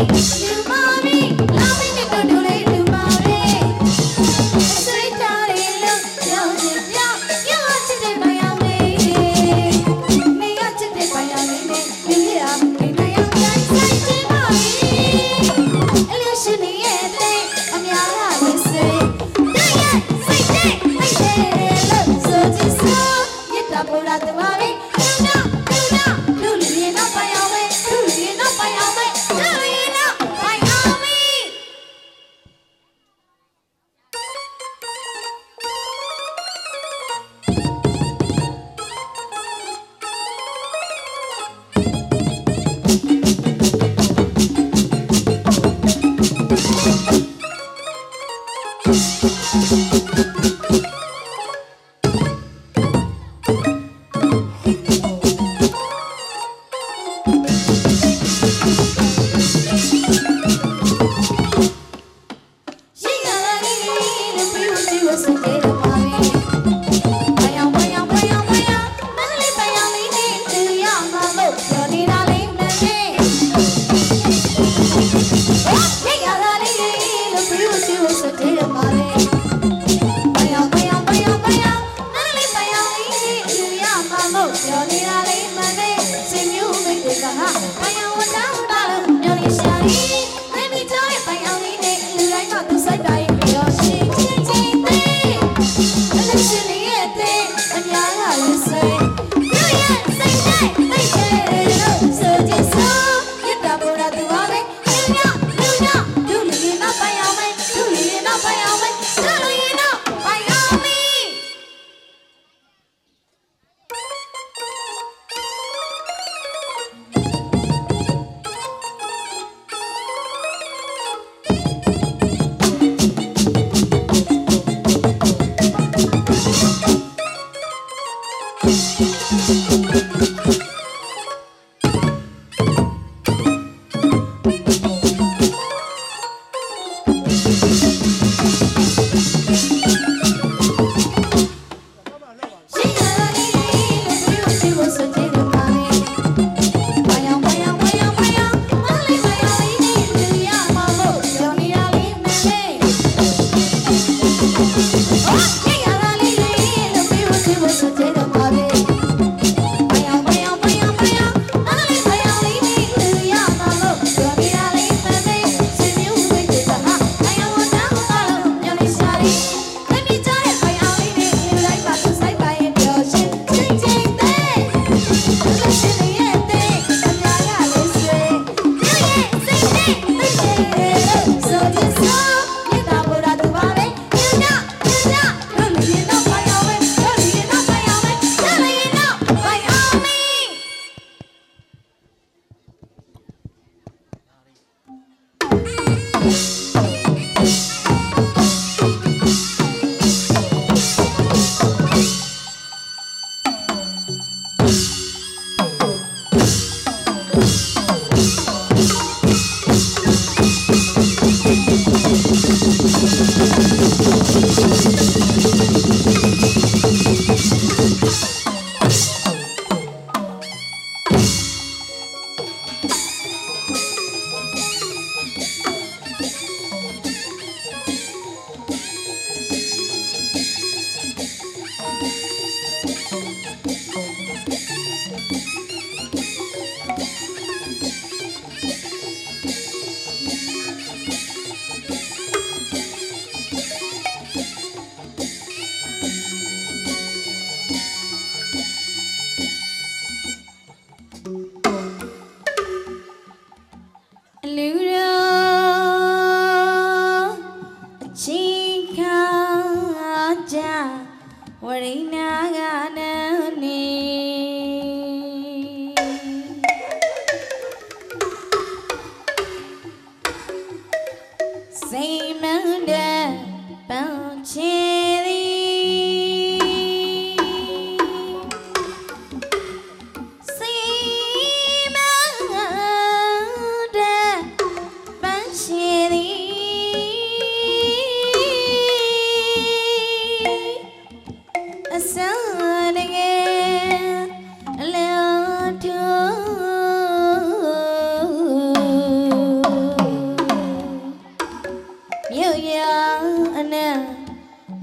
ရီလူ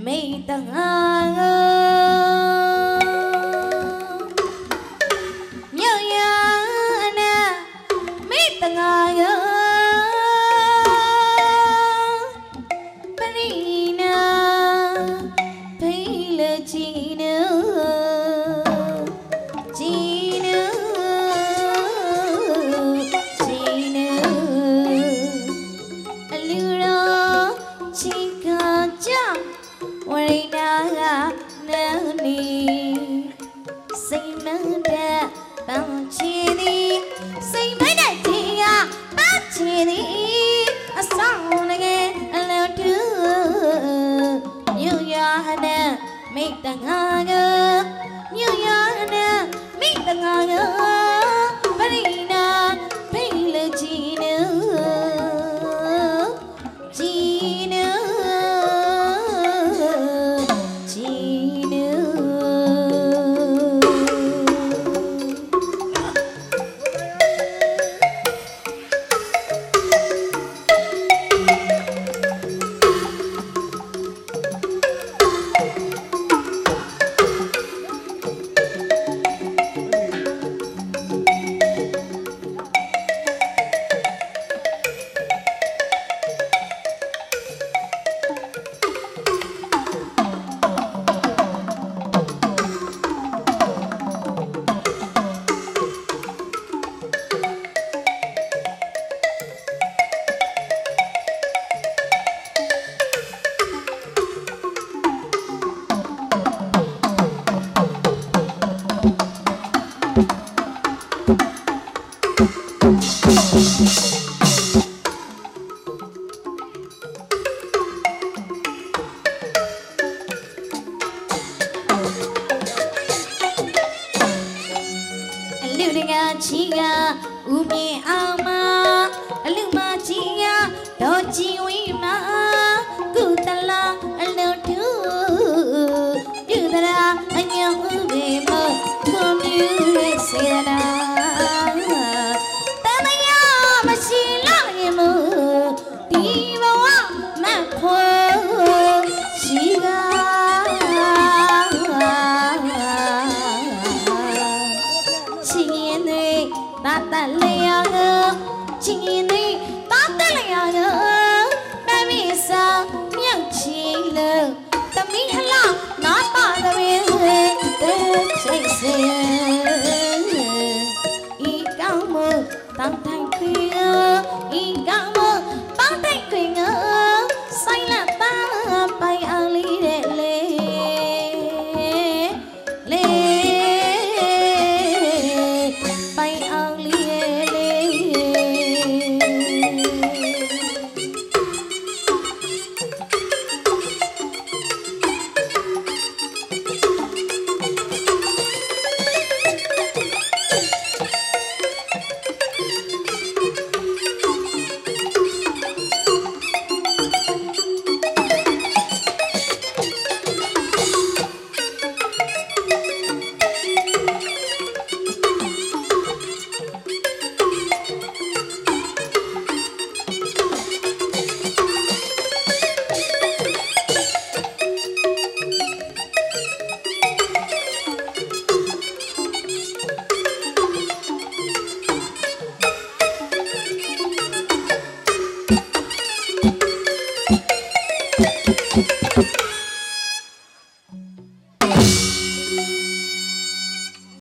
may tangal 你 ကြီးကဦးမြင့်အောင်မအလူမကြီးကဒေါ်ကြည်ဝင်း